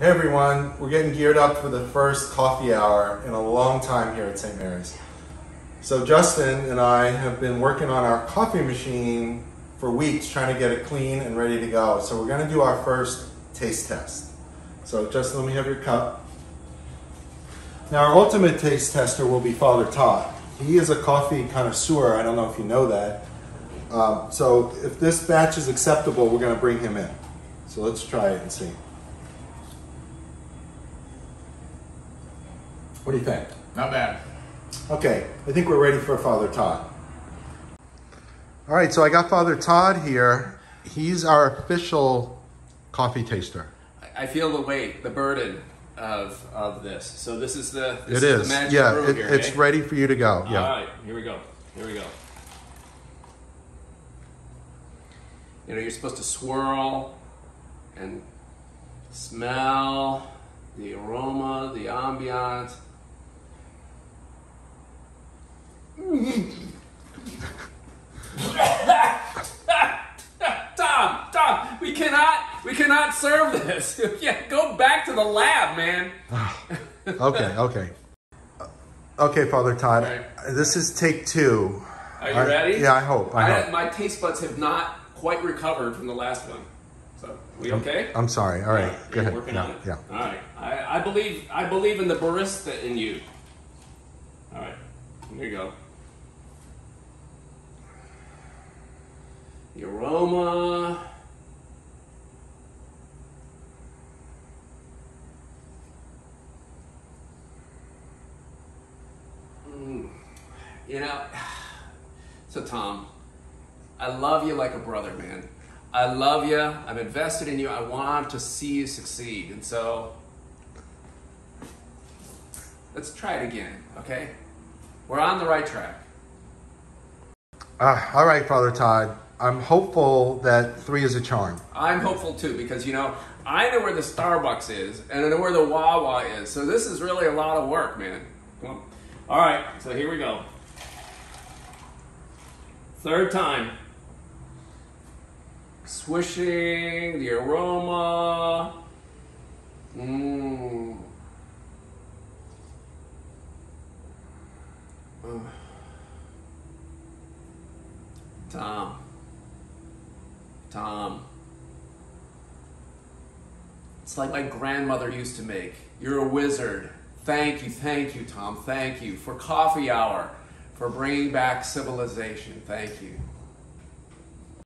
Hey everyone, we're getting geared up for the first coffee hour in a long time here at St. Mary's. So Justin and I have been working on our coffee machine for weeks trying to get it clean and ready to go. So we're gonna do our first taste test. So Justin, let me have your cup. Now our ultimate taste tester will be Father Todd. He is a coffee connoisseur, I don't know if you know that. Um, so if this batch is acceptable, we're gonna bring him in. So let's try it and see. What do you think? Not bad. Okay, I think we're ready for Father Todd. All right, so I got Father Todd here. He's our official coffee taster. I feel the weight, the burden of of this. So this is the this It is. the magic yeah, brew it- here. it's eh? ready for you to go. Yeah. All right, here we go. Here we go. You know, you're supposed to swirl and smell the aroma, the ambiance. Tom, Tom, we cannot, we cannot serve this. yeah, go back to the lab, man. Okay, okay. Okay, Father Todd. Right. This is take two. Are you I- ready? Yeah, I hope. I I- hope. my taste buds have not quite recovered from the last one. So, we okay? I'm sorry. All right, go You're ahead. Working yeah, on it. yeah. All right. I, I believe I believe in the barista in you. All right. Here you go. The aroma. Mm. You know, so Tom, I love you like a brother, man. I love you. I'm invested in you. I want to see you succeed. And so, let's try it again, okay? We're on the right track. Uh, all right, Father Todd. I'm hopeful that three is a charm. I'm hopeful too because, you know, I know where the Starbucks is and I know where the Wawa is. So, this is really a lot of work, man. Come on. All right, so here we go. Third time. Swishing, the aroma. Mmm. Tom. Tom. It's like my grandmother used to make. You're a wizard. Thank you, thank you, Tom. Thank you for coffee hour, for bringing back civilization. Thank you.